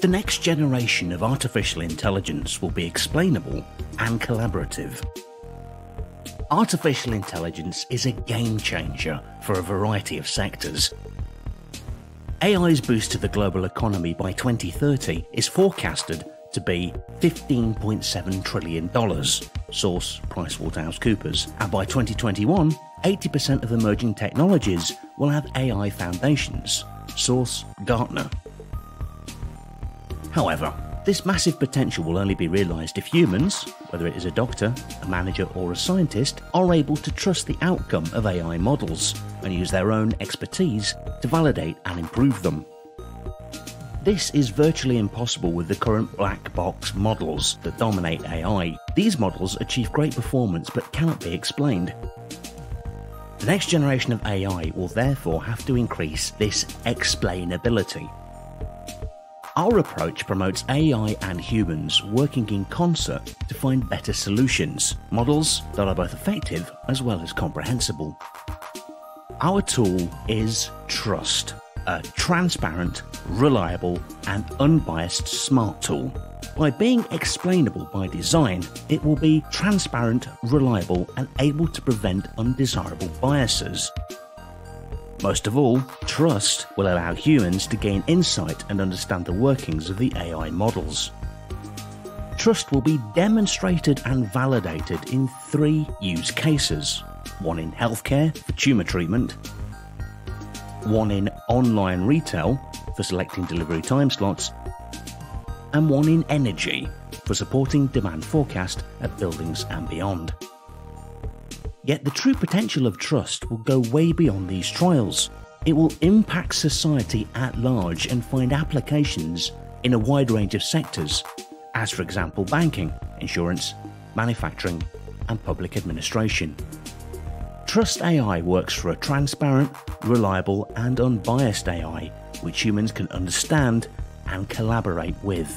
The next generation of artificial intelligence will be explainable and collaborative. Artificial intelligence is a game changer for a variety of sectors. AI's boost to the global economy by 2030 is forecasted to be $15.7 trillion, source PricewaterhouseCoopers, and by 2021, 80% of emerging technologies will have AI foundations, source Gartner. However, this massive potential will only be realised if humans, whether it is a doctor, a manager, or a scientist, are able to trust the outcome of AI models and use their own expertise to validate and improve them. This is virtually impossible with the current black box models that dominate AI. These models achieve great performance but cannot be explained. The next generation of AI will therefore have to increase this explainability. Our approach promotes AI and humans working in concert to find better solutions, models that are both effective as well as comprehensible. Our tool is Trust a transparent, reliable, and unbiased smart tool. By being explainable by design, it will be transparent, reliable, and able to prevent undesirable biases. Most of all, trust will allow humans to gain insight and understand the workings of the AI models. Trust will be demonstrated and validated in three use cases one in healthcare for tumour treatment, one in online retail for selecting delivery time slots, and one in energy for supporting demand forecast at buildings and beyond. Yet the true potential of trust will go way beyond these trials. It will impact society at large and find applications in a wide range of sectors, as for example banking, insurance, manufacturing, and public administration. Trust AI works for a transparent, reliable, and unbiased AI which humans can understand and collaborate with.